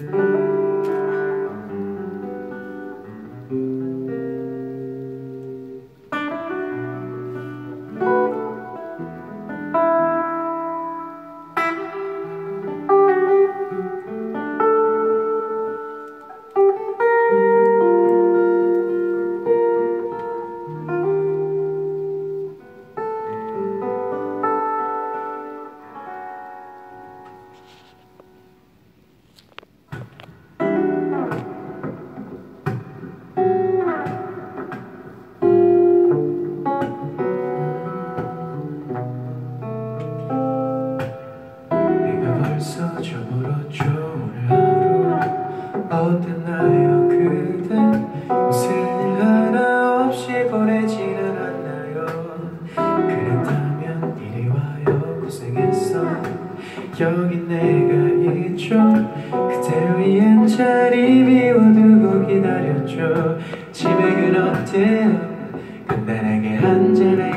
내가 그대 무슨 일 하나 없이 보내지는 않나요? 그랬다면 이리 와요 고생했어. 여기 내가 있죠. 그대 위한 자리 비워두고 기다렸죠. 집에 어때요 간단하게 한잔할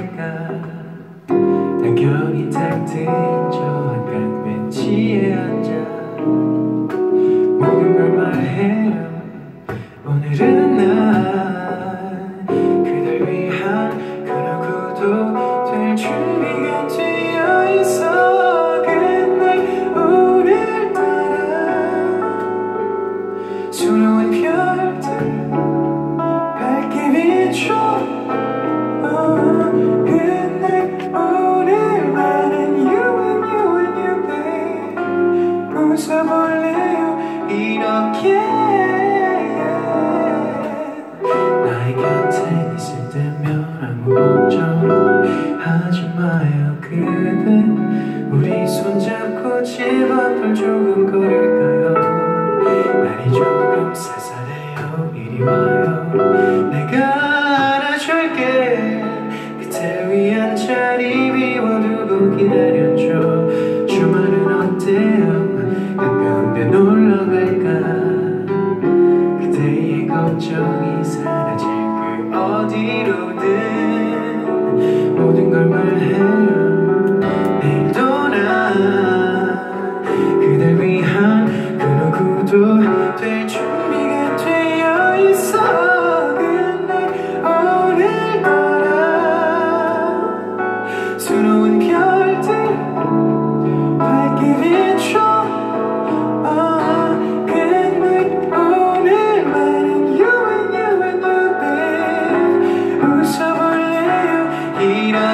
조금 걸을까요? 날이 조금 쌀쌀해요. 이리 와 기다렸죠 주말은 어때요? 한가운데 놀러갈까? 그대의 걱정이 사라질 그 어디로든 모든 걸 말해요. 내일도 난 그댈 위한 그 누구도 될준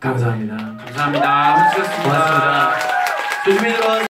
감사합니다 감사합니다. 수고하셨습니다. 조심히